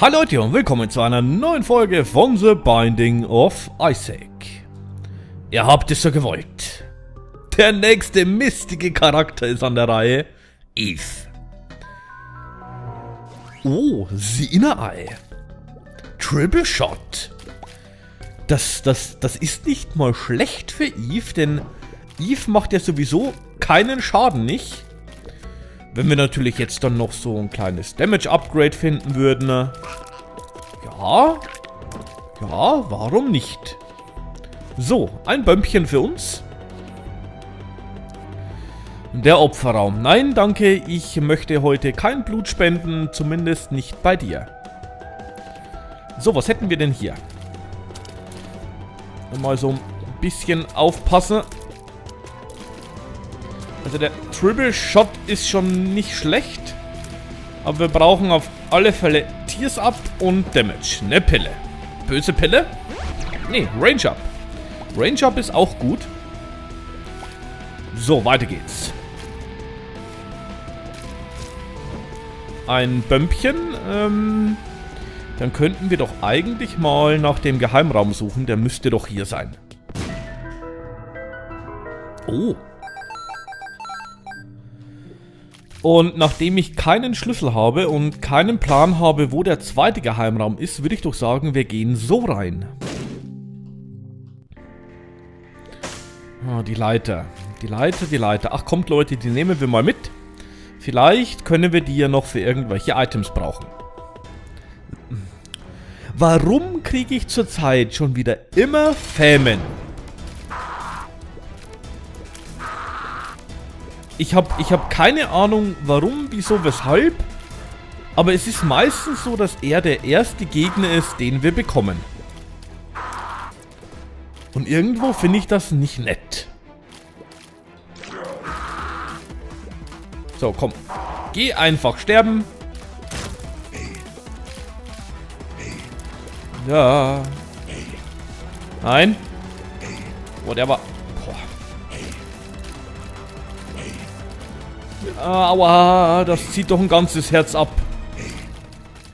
Hallo Leute und willkommen zu einer neuen Folge von The Binding of Isaac. Ihr habt es so gewollt. Der nächste mistige Charakter ist an der Reihe, Eve. Oh, Sinai. Triple Shot. Das, das, das ist nicht mal schlecht für Eve, denn Eve macht ja sowieso keinen Schaden nicht. Wenn wir natürlich jetzt dann noch so ein kleines Damage-Upgrade finden würden. Ja. Ja, warum nicht? So, ein Bömpchen für uns. Der Opferraum. Nein, danke, ich möchte heute kein Blut spenden, zumindest nicht bei dir. So, was hätten wir denn hier? Mal so ein bisschen aufpassen. Also der Triple Shot ist schon nicht schlecht. Aber wir brauchen auf alle Fälle Tears Up und Damage. Eine Pille. Böse Pille? Nee, Range Up. Range Up ist auch gut. So, weiter geht's. Ein Bömpchen. Ähm, dann könnten wir doch eigentlich mal nach dem Geheimraum suchen. Der müsste doch hier sein. Oh. Und nachdem ich keinen Schlüssel habe und keinen Plan habe, wo der zweite Geheimraum ist, würde ich doch sagen, wir gehen so rein. Ah, die Leiter. Die Leiter, die Leiter. Ach kommt Leute, die nehmen wir mal mit. Vielleicht können wir die ja noch für irgendwelche Items brauchen. Warum kriege ich zurzeit schon wieder immer Fämen? Ich habe ich hab keine Ahnung, warum, wieso, weshalb. Aber es ist meistens so, dass er der erste Gegner ist, den wir bekommen. Und irgendwo finde ich das nicht nett. So, komm. Geh einfach sterben. Ja. Nein. Whatever. Aua, das zieht doch ein ganzes Herz ab.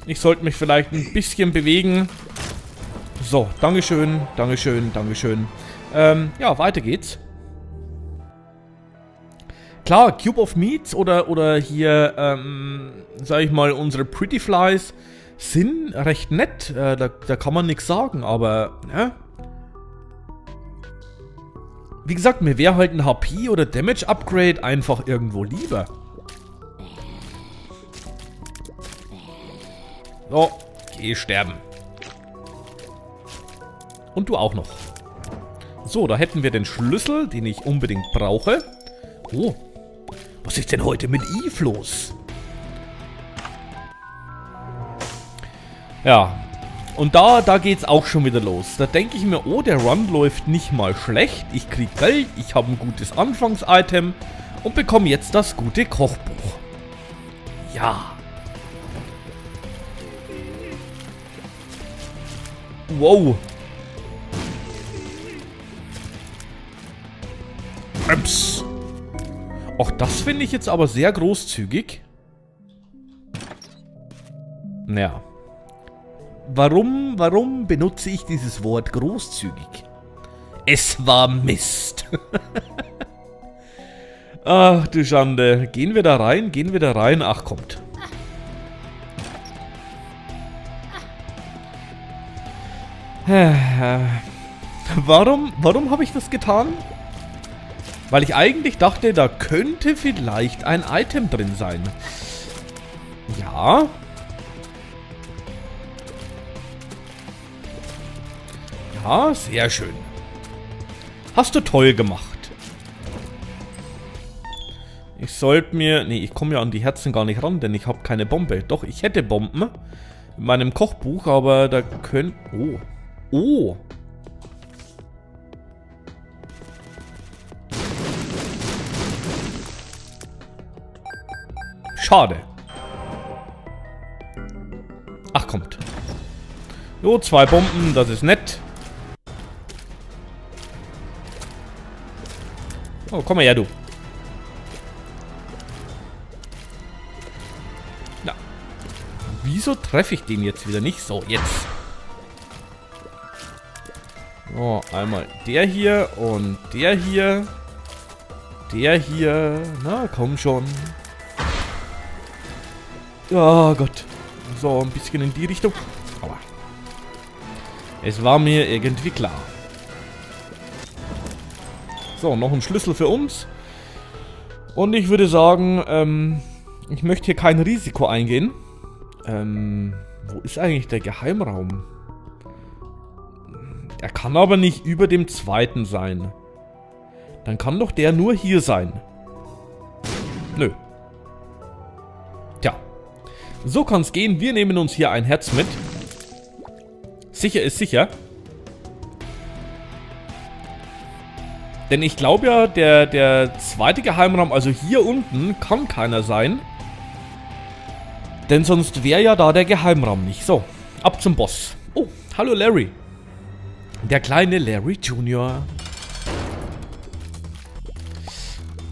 Ich sollte mich vielleicht ein bisschen bewegen. So, Dankeschön, Dankeschön, Dankeschön. Ähm, ja, weiter geht's. Klar, Cube of Meats oder, oder hier, ähm, sag ich mal, unsere Pretty Flies sind recht nett. Äh, da, da kann man nichts sagen, aber, ne? Wie gesagt, mir wäre halt ein HP oder Damage Upgrade einfach irgendwo lieber. So, geh sterben. Und du auch noch. So, da hätten wir den Schlüssel, den ich unbedingt brauche. Oh, was ist denn heute mit Eve los? Ja, und da, da geht's auch schon wieder los. Da denke ich mir, oh, der Run läuft nicht mal schlecht. Ich krieg Geld, ich habe ein gutes Anfangsitem und bekomme jetzt das gute Kochbuch. Ja. Wow. Ups. Auch das finde ich jetzt aber sehr großzügig. Naja. Warum, warum benutze ich dieses Wort großzügig? Es war Mist. Ach du Schande. Gehen wir da rein? Gehen wir da rein? Ach, kommt. Warum, warum habe ich das getan? Weil ich eigentlich dachte, da könnte vielleicht ein Item drin sein. Ja, Ja, sehr schön. Hast du toll gemacht. Ich sollte mir... Nee, ich komme ja an die Herzen gar nicht ran, denn ich habe keine Bombe. Doch, ich hätte Bomben in meinem Kochbuch, aber da können... Oh. Oh. Schade. Ach, kommt. Jo, zwei Bomben, das ist nett. Oh, komm mal her, du. wieso treffe ich den jetzt wieder nicht? So, jetzt. So, einmal der hier und der hier. Der hier. Na, komm schon. Ja, Gott. So, ein bisschen in die Richtung. Aua. Es war mir irgendwie klar. So, noch ein Schlüssel für uns. Und ich würde sagen, ähm, ich möchte hier kein Risiko eingehen. Ähm, wo ist eigentlich der Geheimraum? Er kann aber nicht über dem zweiten sein. Dann kann doch der nur hier sein. Nö. Tja. So kann es gehen. Wir nehmen uns hier ein Herz mit. Sicher ist sicher. Denn ich glaube ja, der, der zweite Geheimraum, also hier unten, kann keiner sein. Denn sonst wäre ja da der Geheimraum nicht. So, ab zum Boss. Oh, hallo Larry. Der kleine Larry Jr.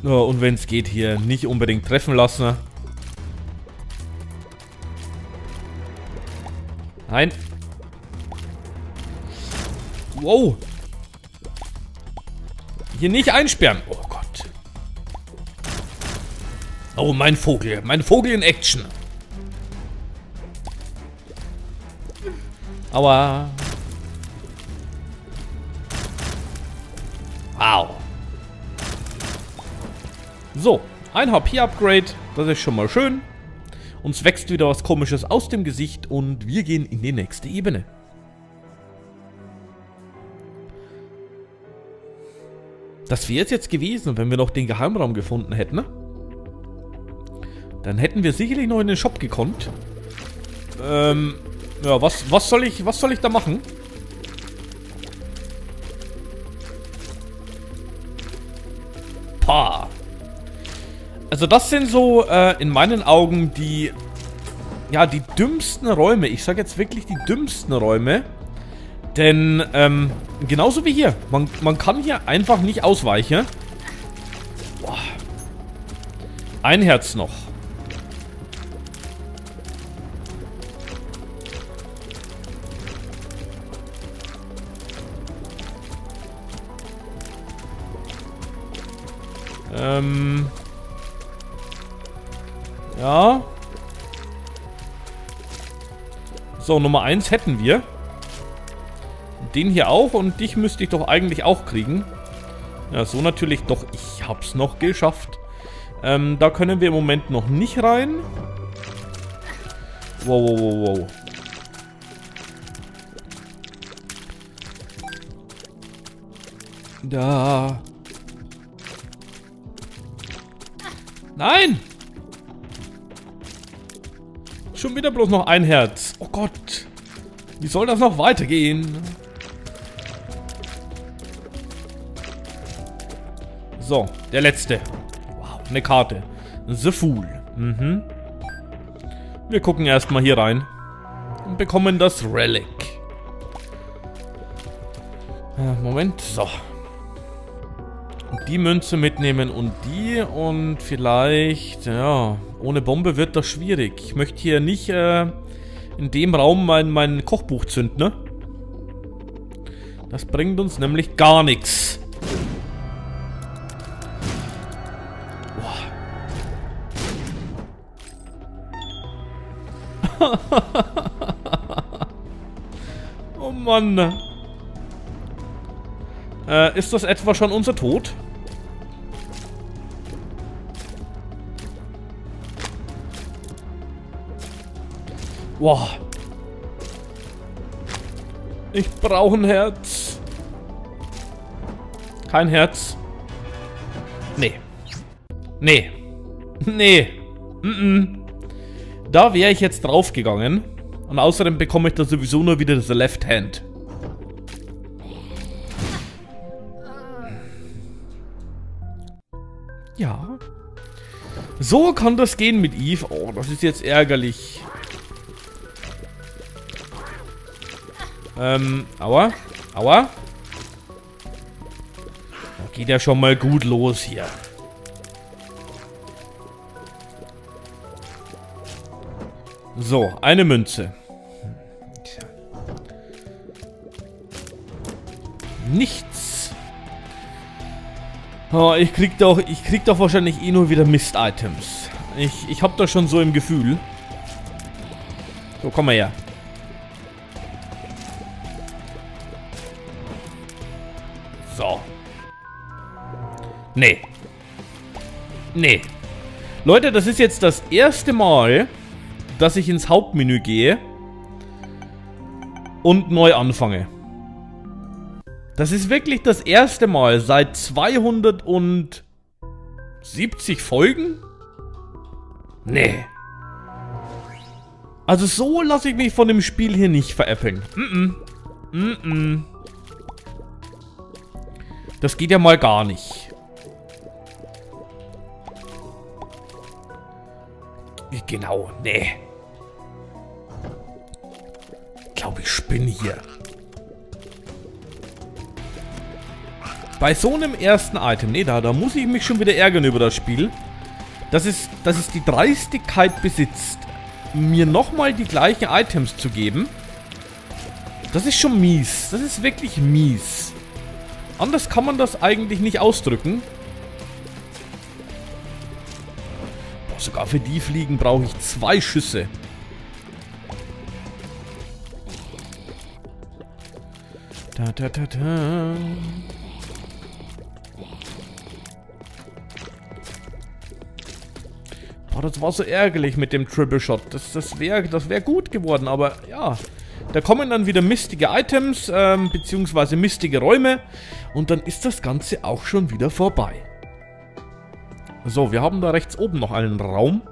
Oh, und wenn es geht, hier nicht unbedingt treffen lassen. Nein. Wow. Hier nicht einsperren. Oh Gott. Oh, mein Vogel. Mein Vogel in Action. Aua. Wow. So, ein HP-Upgrade. Das ist schon mal schön. Uns wächst wieder was komisches aus dem Gesicht und wir gehen in die nächste Ebene. Das wäre es jetzt gewesen, wenn wir noch den Geheimraum gefunden hätten. Ne? Dann hätten wir sicherlich noch in den Shop gekonnt. Ähm, ja, was, was soll ich, was soll ich da machen? Pah. Also das sind so äh, in meinen Augen die, ja, die dümmsten Räume. Ich sage jetzt wirklich die dümmsten Räume. Denn, ähm, genauso wie hier. Man, man kann hier einfach nicht ausweichen. Boah. Ein Herz noch. Ähm. Ja. So, Nummer 1 hätten wir. Den hier auch und dich müsste ich doch eigentlich auch kriegen. Ja, so natürlich. Doch, ich hab's noch geschafft. Ähm, da können wir im Moment noch nicht rein. Wow, wow, wow, wow. Da. Nein! Schon wieder bloß noch ein Herz. Oh Gott. Wie soll das noch weitergehen? So, der letzte. Wow, eine Karte. The Fool. Mhm. Wir gucken erstmal hier rein. Und bekommen das Relic. Äh, Moment, so die Münze mitnehmen und die und vielleicht, ja, ohne Bombe wird das schwierig. Ich möchte hier nicht äh, in dem Raum mein, mein Kochbuch zünden, ne? Das bringt uns nämlich gar nichts. Mann. Äh, ist das etwa schon unser Tod? Boah. Ich brauche ein Herz. Kein Herz. Nee. Nee. Nee. Mm -mm. Da wäre ich jetzt draufgegangen. Und außerdem bekomme ich da sowieso nur wieder das Left Hand. Ja. So kann das gehen mit Eve. Oh, das ist jetzt ärgerlich. Ähm, aua. Aua. Da geht ja schon mal gut los hier. So, eine Münze. Nichts. Oh, ich krieg doch, ich krieg doch wahrscheinlich eh nur wieder Mist-Items. Ich, ich hab das schon so im Gefühl. So, komm mal her. So. Nee. Nee. Leute, das ist jetzt das erste Mal, dass ich ins Hauptmenü gehe und neu anfange. Das ist wirklich das erste Mal seit 270 Folgen? Nee. Also so lasse ich mich von dem Spiel hier nicht veräppeln. Mm -mm. Mm -mm. Das geht ja mal gar nicht. Genau, nee. Ich glaube, ich spinne hier. Bei so einem ersten Item, nee, da, da muss ich mich schon wieder ärgern über das Spiel. Dass es, dass es die Dreistigkeit besitzt, mir nochmal die gleichen Items zu geben. Das ist schon mies. Das ist wirklich mies. Anders kann man das eigentlich nicht ausdrücken. Boah, sogar für die Fliegen brauche ich zwei Schüsse. Da, da, da, da. Boah, das war so ärgerlich mit dem Triple Shot. Das, das wäre das wär gut geworden, aber ja. Da kommen dann wieder mistige Items, ähm, beziehungsweise mistige Räume. Und dann ist das Ganze auch schon wieder vorbei. So, wir haben da rechts oben noch einen Raum.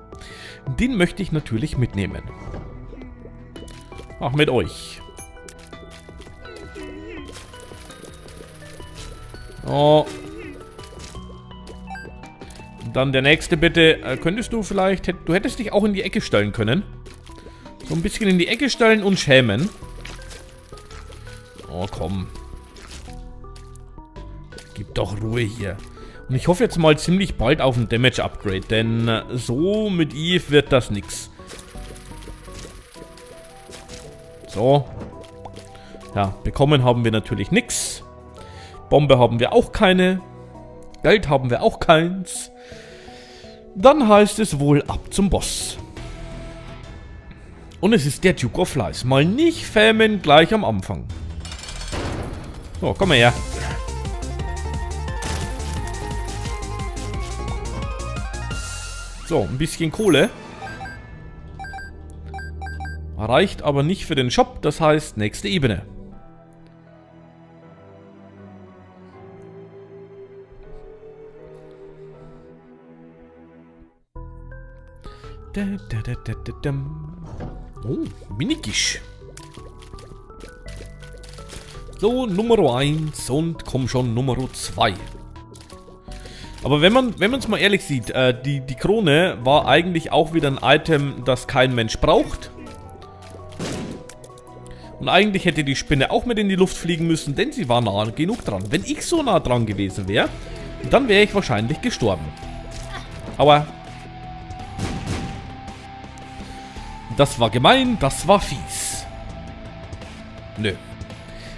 Den möchte ich natürlich mitnehmen. Ach, mit euch. Oh. Dann der nächste bitte. Äh, könntest du vielleicht... Du hättest dich auch in die Ecke stellen können. So ein bisschen in die Ecke stellen und schämen. Oh, komm. Gib doch Ruhe hier. Und ich hoffe jetzt mal ziemlich bald auf ein Damage-Upgrade, denn äh, so mit Eve wird das nix. So. Ja, bekommen haben wir natürlich nix. Bombe haben wir auch keine. Geld haben wir auch keins. Dann heißt es wohl ab zum Boss. Und es ist der Duke of Lies. Mal nicht fämen gleich am Anfang. So, komm mal her. So, ein bisschen Kohle. Reicht aber nicht für den Shop, das heißt nächste Ebene. Oh, Minikisch. So, Nummer 1 und komm schon, Nummer 2. Aber wenn man wenn es mal ehrlich sieht, äh, die, die Krone war eigentlich auch wieder ein Item, das kein Mensch braucht. Und eigentlich hätte die Spinne auch mit in die Luft fliegen müssen, denn sie war nah genug dran. Wenn ich so nah dran gewesen wäre, dann wäre ich wahrscheinlich gestorben. Aber Das war gemein, das war fies. Nö.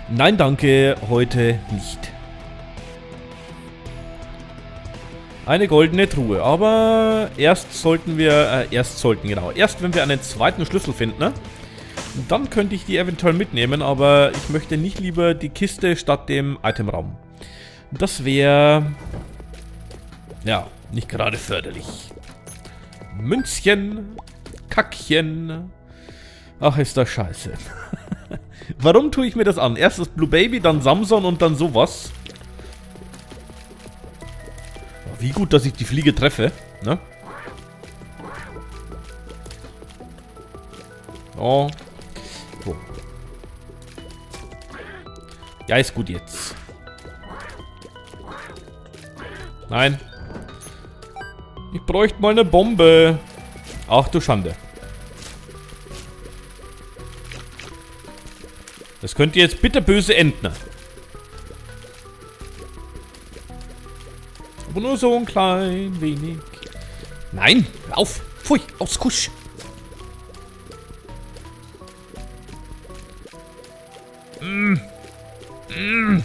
Nein, danke, heute nicht. Eine goldene Truhe, aber erst sollten wir, äh, erst sollten, genau, erst wenn wir einen zweiten Schlüssel finden, ne? Dann könnte ich die eventuell mitnehmen, aber ich möchte nicht lieber die Kiste statt dem Itemraum. Das wäre, ja, nicht gerade förderlich. Münzchen, Kackchen. Ach, ist das scheiße. Warum tue ich mir das an? Erst das Blue Baby, dann Samson und dann sowas. Wie gut, dass ich die Fliege treffe, ne? Oh. So. Ja, ist gut jetzt. Nein. Ich bräuchte mal eine Bombe. Ach du Schande. Das könnte jetzt bitterböse enden. Aber nur so ein klein wenig. Nein, auf. Pfui, aus Kusch. Mm. Mm.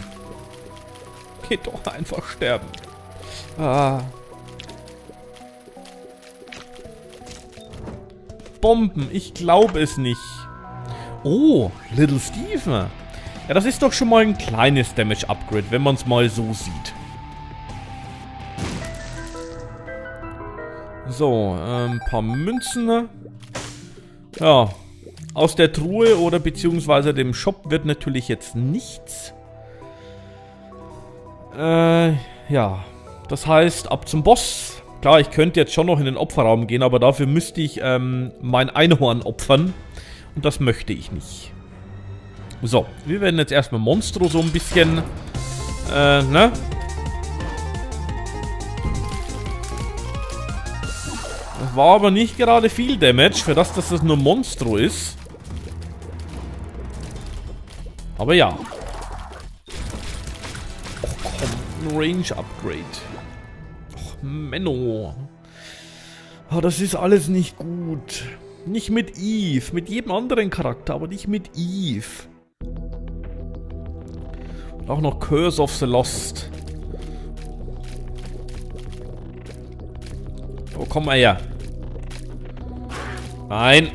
Geht doch einfach sterben. Ah. Bomben, ich glaube es nicht. Oh, Little Steven. Ja, das ist doch schon mal ein kleines Damage-Upgrade, wenn man es mal so sieht. So, ein ähm, paar Münzen. Ja, aus der Truhe oder beziehungsweise dem Shop wird natürlich jetzt nichts. Äh, ja. Das heißt, ab zum Boss. Klar, ich könnte jetzt schon noch in den Opferraum gehen, aber dafür müsste ich ähm, mein Einhorn opfern. Und das möchte ich nicht. So, wir werden jetzt erstmal Monstro so ein bisschen, äh, ne? Das war aber nicht gerade viel Damage, für das, dass das nur Monstro ist. Aber ja. Och komm, ein Range-Upgrade. Menno. Oh, das ist alles nicht gut. Nicht mit Eve, mit jedem anderen Charakter, aber nicht mit Eve. Und auch noch Curse of the Lost. Oh, komm mal her. Nein.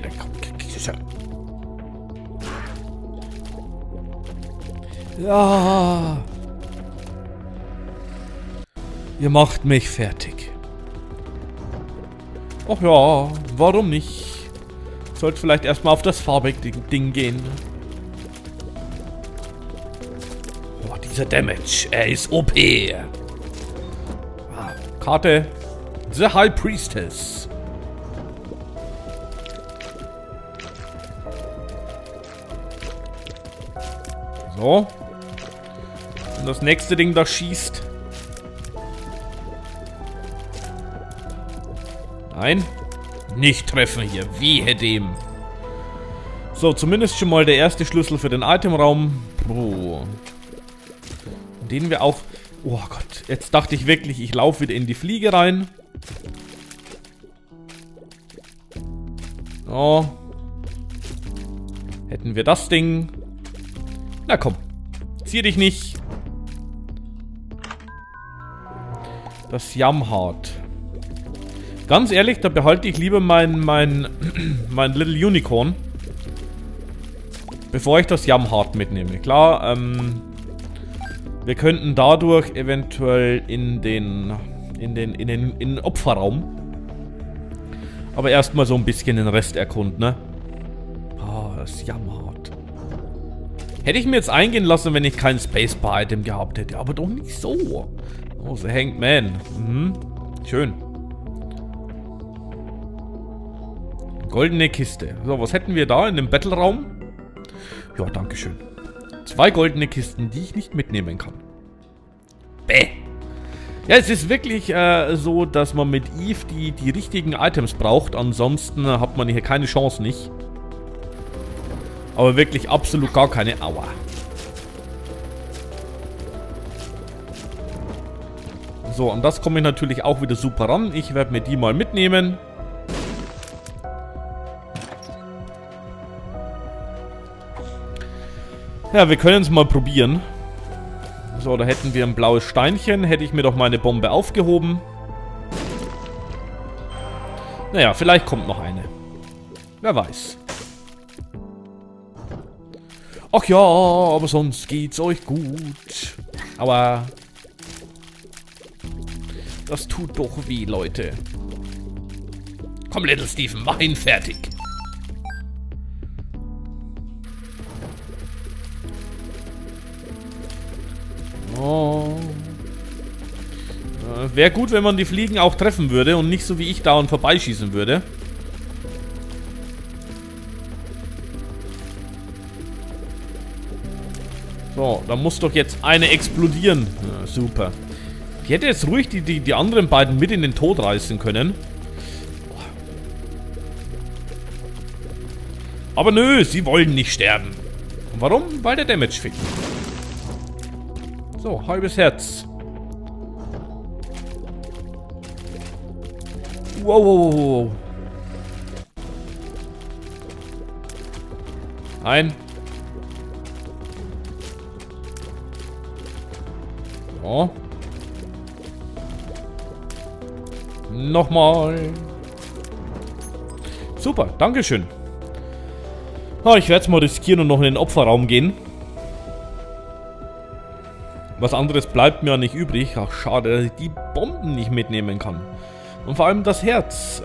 Ja. Ihr macht mich fertig. Ach ja, warum nicht? Sollte vielleicht erstmal auf das Farbig-Ding gehen. Oh, dieser Damage. Er ist OP. Ah, Karte. The High Priestess. So. Und das nächste Ding da schießt. Nein. Nicht treffen hier. Wehe dem. So, zumindest schon mal der erste Schlüssel für den Itemraum. Oh. Den wir auch... Oh Gott, jetzt dachte ich wirklich, ich laufe wieder in die Fliege rein. Oh. Hätten wir das Ding. Na komm. Zieh dich nicht. Das Jamhart. Ganz ehrlich, da behalte ich lieber mein, mein, mein Little Unicorn. Bevor ich das Jamhart mitnehme. Klar, ähm, wir könnten dadurch eventuell in den, in den, in den, in den Opferraum. Aber erstmal so ein bisschen den Rest erkunden, ne? Ah, oh, das Jamhart. Hätte ich mir jetzt eingehen lassen, wenn ich kein Spacebar-Item gehabt hätte. Aber doch nicht so. Oh, The Hanged Man. Mhm. Schön. Goldene Kiste. So, was hätten wir da in dem Battle-Raum? Ja, danke schön. Zwei goldene Kisten, die ich nicht mitnehmen kann. Bäh. Ja, es ist wirklich äh, so, dass man mit Eve die, die richtigen Items braucht. Ansonsten hat man hier keine Chance nicht. Aber wirklich absolut gar keine Aua. So, und das komme ich natürlich auch wieder super ran. Ich werde mir die mal mitnehmen. Ja, wir können es mal probieren. So, da hätten wir ein blaues Steinchen. Hätte ich mir doch meine Bombe aufgehoben. Naja, vielleicht kommt noch eine. Wer weiß. Ach ja, aber sonst geht's euch gut. Aber... Das tut doch weh, Leute. Komm, Little Stephen, mach ihn fertig. Wäre gut, wenn man die Fliegen auch treffen würde und nicht so wie ich da und vorbeischießen würde. So, da muss doch jetzt eine explodieren. Ja, super. Die hätte jetzt ruhig die, die, die anderen beiden mit in den Tod reißen können. Aber nö, sie wollen nicht sterben. Und warum? Weil der Damage fickt. So, halbes Herz. Wow, wow, wow, wow. Ein. Oh. Nochmal. Super, Dankeschön. Oh, ich werde es mal riskieren und noch in den Opferraum gehen. Was anderes bleibt mir ja nicht übrig. Ach, schade, dass ich die Bomben nicht mitnehmen kann. Und vor allem das Herz.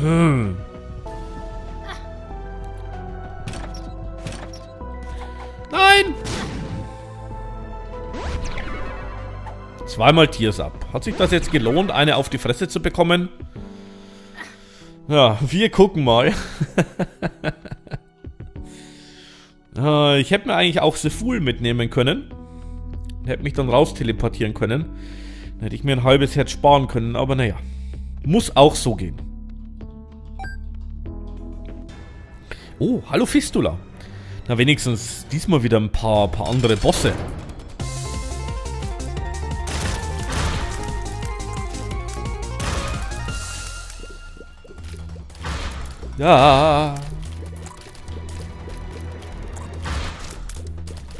Hm. Nein! Zweimal Tiers ab. Hat sich das jetzt gelohnt, eine auf die Fresse zu bekommen? Ja, wir gucken mal. Äh, ich hätte mir eigentlich auch Sefool mitnehmen können. Hätte mich dann raus teleportieren können. Hätte ich mir ein halbes Herz sparen können, aber naja. Muss auch so gehen. Oh, hallo Fistula. Na, wenigstens diesmal wieder ein paar, paar andere Bosse. Ja.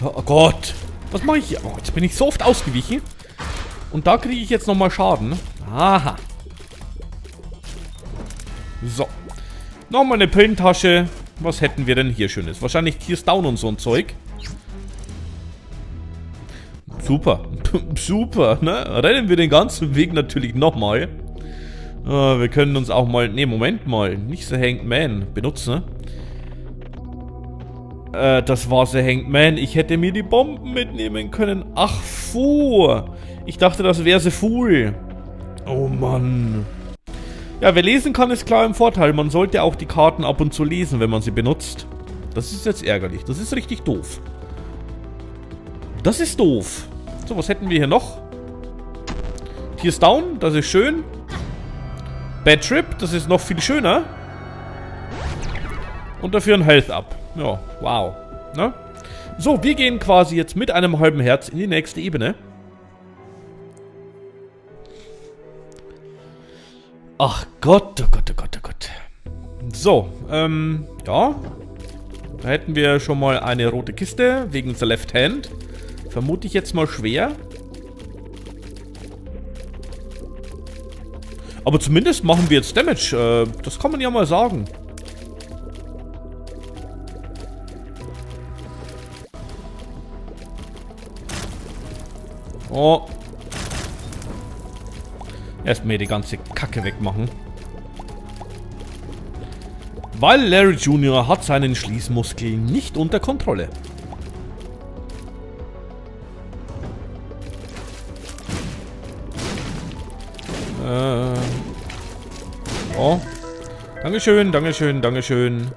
Oh Gott. Was mache ich hier? Oh, jetzt bin ich so oft ausgewichen. Und da kriege ich jetzt nochmal Schaden. Aha. So. Nochmal eine Pillentasche. Was hätten wir denn hier Schönes? Wahrscheinlich Tears Down und so ein Zeug. Super. Super, ne? Rennen wir den ganzen Weg natürlich nochmal. Uh, wir können uns auch mal... Ne, Moment mal. Nicht The Hanged Man benutzen. Äh, das war The Hanged Man. Ich hätte mir die Bomben mitnehmen können. Ach, vor. Ich dachte, das wäre The Fool. Oh, Mann. Ja, wer lesen kann, ist klar im Vorteil. Man sollte auch die Karten ab und zu lesen, wenn man sie benutzt. Das ist jetzt ärgerlich. Das ist richtig doof. Das ist doof. So, was hätten wir hier noch? Tears Down, das ist schön. Bad Trip, das ist noch viel schöner. Und dafür ein Health Up. Ja, wow. Ne? So, wir gehen quasi jetzt mit einem halben Herz in die nächste Ebene. Ach Gott, oh Gott, oh Gott, oh Gott. So, ähm, ja. Da hätten wir schon mal eine rote Kiste wegen der Left Hand. Vermute ich jetzt mal schwer. Aber zumindest machen wir jetzt Damage. Äh, das kann man ja mal sagen. Oh. Erstmal die ganze Kacke wegmachen. Weil Larry Jr. hat seinen Schließmuskel nicht unter Kontrolle. Äh. Oh. Dankeschön, Dankeschön, Dankeschön.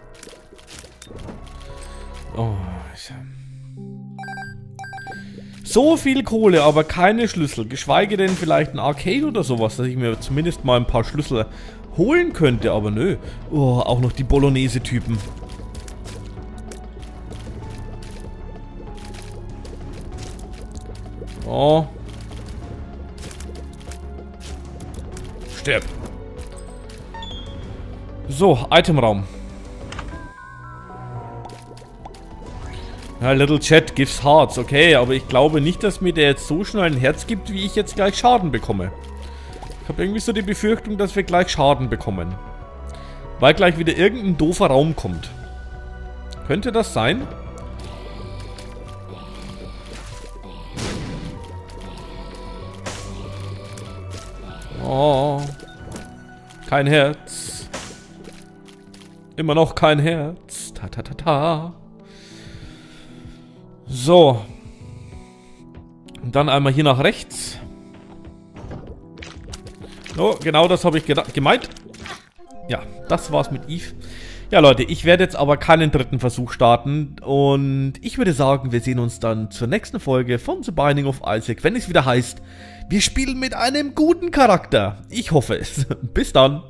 So viel Kohle, aber keine Schlüssel. Geschweige denn vielleicht ein Arcade oder sowas, dass ich mir zumindest mal ein paar Schlüssel holen könnte. Aber nö. Oh, auch noch die Bolognese-Typen. Oh. Stirb. So, Itemraum. Ja, Little Chat gives Hearts, okay, aber ich glaube nicht, dass mir der jetzt so schnell ein Herz gibt, wie ich jetzt gleich Schaden bekomme. Ich habe irgendwie so die Befürchtung, dass wir gleich Schaden bekommen. Weil gleich wieder irgendein doofer Raum kommt. Könnte das sein? Oh. Kein Herz. Immer noch kein Herz. Ta ta ta ta. So. Und dann einmal hier nach rechts. Oh, genau das habe ich gemeint. Ja, das war's mit Eve. Ja, Leute, ich werde jetzt aber keinen dritten Versuch starten. Und ich würde sagen, wir sehen uns dann zur nächsten Folge von The Binding of Isaac, wenn es wieder heißt, wir spielen mit einem guten Charakter. Ich hoffe es. Bis dann.